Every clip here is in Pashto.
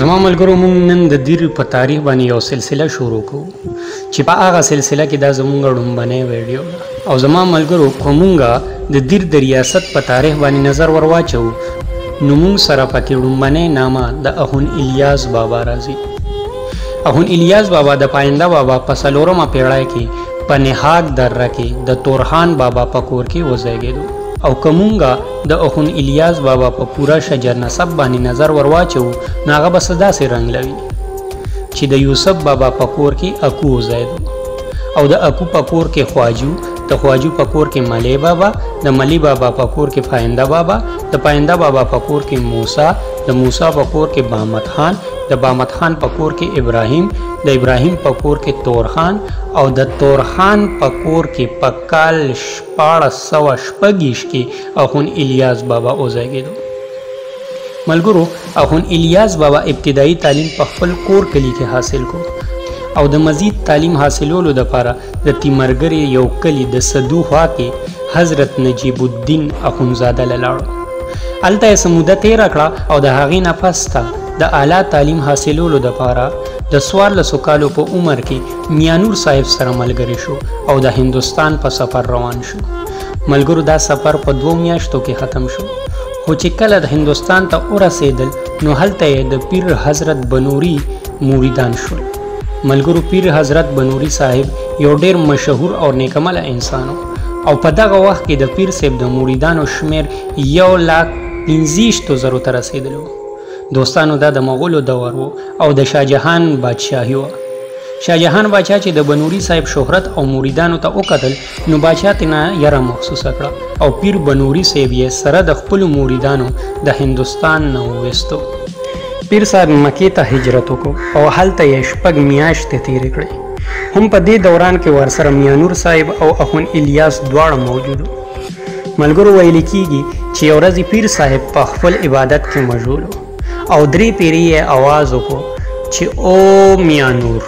زما ملګرو مونږ نن د دیر په تاریخ باندې یو سلسله شروع کوو چې په هغه سلسله کې دا زمونږ ړومبنۍ ویډیو ده او زما ملګرو که مونږ د دیر د ریاست په تاریخ باندې نظر ور واچوو نو مونږ سره پکې ړومبنۍ نامه د اخون الیاس بابا راځي اخون الیاس بابا د پاینده بابا په څلورمه پیړۍ کې په نهاک دره کې د تورخان بابا په کور کې وزیږېدو او که مونږ د اخون الیاس بابا په پوره شجر نسب باندې نظر ورواچو نو هغه به څه داسې رنګ لوي چې د یوسف بابا په کور کې اکو او زید او د اکو په کور کې خواجو د خواجو په کور کې ملې بابا د ملي بابا په کور کې پاینده بابا د پاینده بابا په کور کې موسی د موسی په کور کې بامت خان د بامت خان په کور کې ابراهیم د ابراهیم په کور کې تور خان او د تور خان په کور کې په کال په اړوس سوه شپږ یشت کې اخوند الیاس بابا وزیږیدو. ملګرو اخوند الیاس بابا ابتدایي تعلیم په خپل کور کلي کې حاصل کو او د مزید تعلیم حاصلولو دپاره د تیمرګرې یو کلي د سدو خوا کې حضرت نجیب الدین اخوندزاده له لاړو. هلته یې څه موده تیره کړه او د هغې نه پس ته د اعلی تعلیم حاصلولو دپاره د څوارلسو کالو په عمر کې میانور صاحب سره ملګری شو او د هندوستان په سفر روان شو ملګرو دا سفر په دوو میاشتو کې ختم شو خو چې کله د هندوستان ته ورسېدل نو هلته یې د پیر حضرت بنوري مریدان شول ملګرو پیر حضرت بنوري صاحب یو ډیر مشهور او نیکمله انسان او په دغه وخت کې د پیر صاحب د مریدانو شمیر یو لاک پنځیشتو زرو ته رسېدلو دوستانو دا د مغولو دور و او د شاه جهان بادشاهي وه. شاه جهان باچا چې د بنوري صاحب شهرت او مریدانو ته وکتل نو باچا ترېنه یره محسوسه کړه او پیر بنوري صاحب یې سره د خپلو مریدانو د هندوستان نه وویستو. پیر صاحب مکې ته هجرت وکړو او هلته یې شپږ میاشتې تېرې کړې. هم په دې دوران کې ورسره میانور صاحب او اخون الیاس دواړه موجود وو. ملګرو ویل کیږي چې یو ورځ پیر صاحب په خپل عبادت کې مشغول او درې پیرې یې اواز وکړو چې او میا نور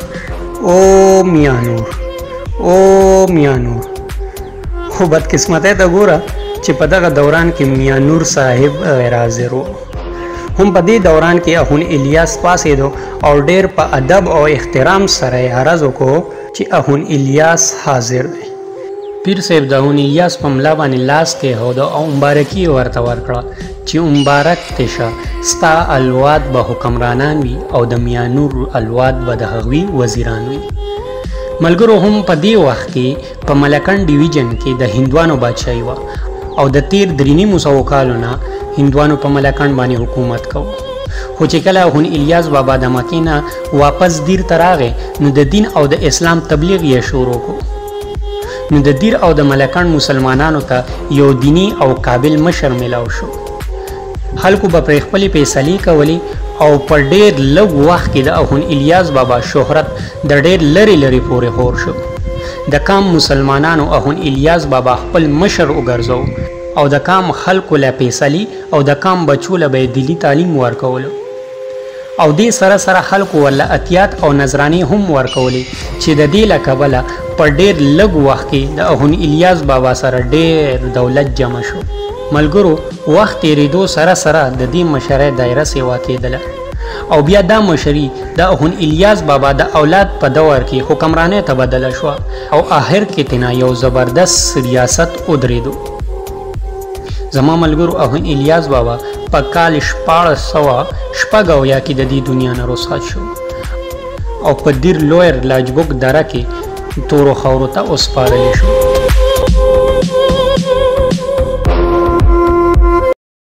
او میا نور او میا نور خو بدقسمتۍ ته ګوره چې په دغه دوران کې میا نور صاحب غیر حاضر و هم په دې دوران کې اخون الیاس پاسېدو او ډېر په ادب او احترام سره یې عرض وکړو چې اخون الیاس حاضر دی پیر صیب دهونی یاس په ملا باندې لاس کېښود او مبارکي یې ورته ورکړه چې مبارک دې شه ستا الواد به حکمرانان وي او د میانور الواد به د هغوی وزیران وي ملګرو هم په دې وخت کې په ملکن ډیویژن کې د هندوانو بادشاهي وه او د تیر درې نیمو سوو کالو نه هندوانو په ملکن باندې حکومت کوو خو چې کله هون الیاس بابا د مکې نه واپس دیر ته راغی نو د دین او د اسلام تبلیغ یې شروع کو نو د دیر او د ملکان مسلمانانو ته یو دینی او قابل مشر ملاو شو خلکو به پرې خپلې فیصلې کولې او په ډېر لږ وخت کې د اخون الیاس بابا شهرت د ډېر لرې لرې پورې خور شو د قام مسلمانانو اخون الیاس بابا خپل مشر وګرځو او د قام خلکو له فیصلې او د قام بچو له به دلی تعلیم ورکولو او دې سره سره خلکو ورله عطیات او نذرانې هم ورکولې چې د دې له کبله په ډېر لږ وخت کې د اخوند الیاس بابا سره ډېر دولت جمع شو. ملګرو! وخت تېرېدو سره سره د دې مشرۍ دایره سېوا کېدله او بیا دا مشري د اخوند الیاس بابا د اولاد په دور کې حکمرانۍ ته بدله شوه او اخر کې تېنا یو زبردست ریاست ودرېدو. زما ملګرو اهن الیاس بابا په کال شپاړس سوه شپږ اویا کې د دې دنیا نه رخصت شو او په دیر لویر لاجبوک دره کې تورو خاورو ته وسپارل شو